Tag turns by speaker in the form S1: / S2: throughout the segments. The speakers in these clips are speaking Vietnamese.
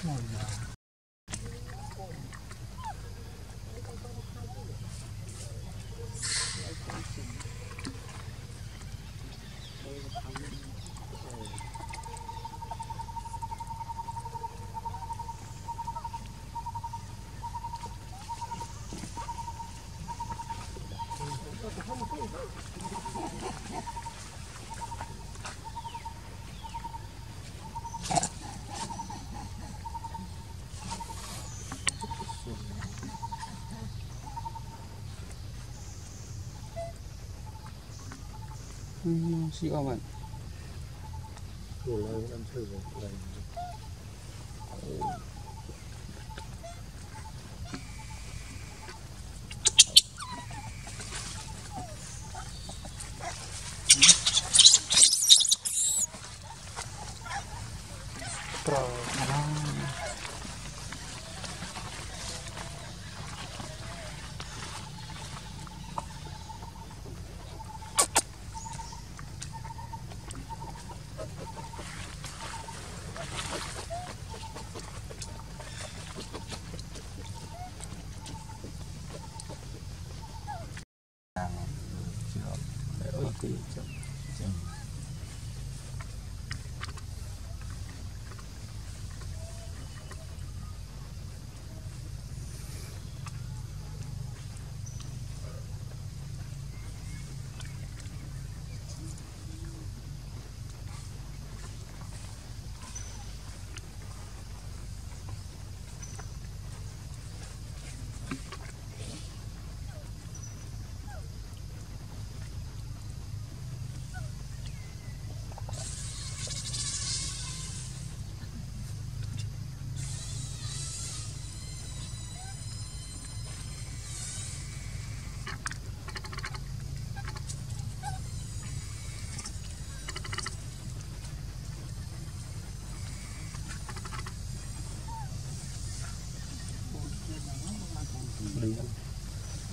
S1: Come on now. Si om ạ
S2: Rồi lời năm thử
S1: おいくゆゃん。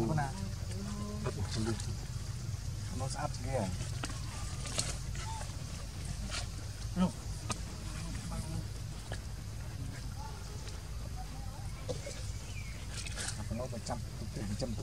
S1: Penuh apa nak? Penuh saat nó, Penuh. Penuh macam tu macam tu